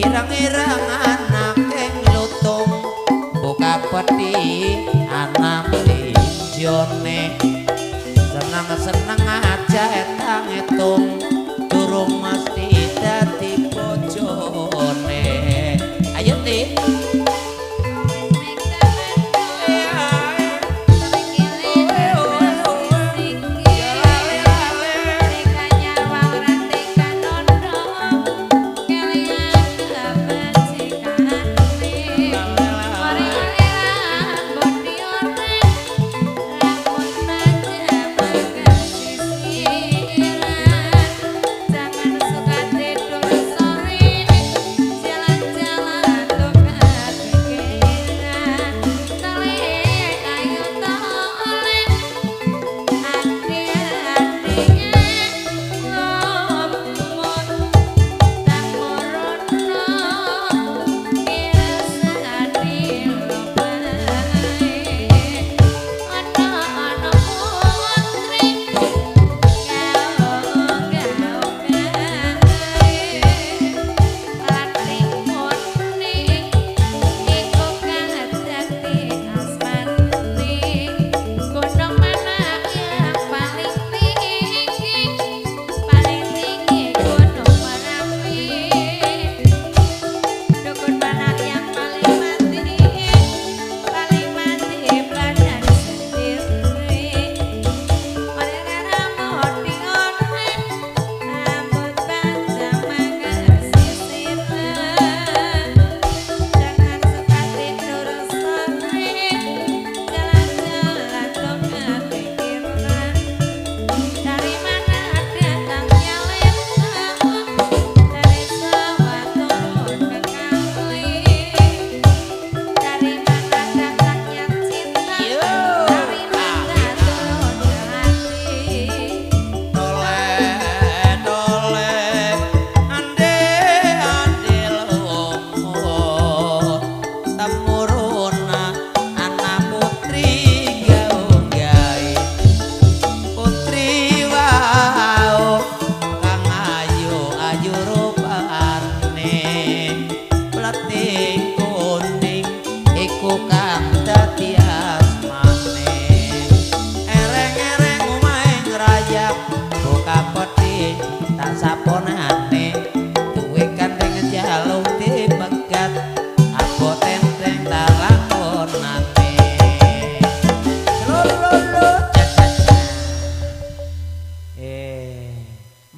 irang-irang anak keng lutung buka peti anak linjone seneng-seneng aja etang hitung turung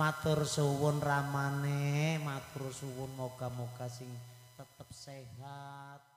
matur suwun ramane matur suwun moga-moga sing tetep sehat.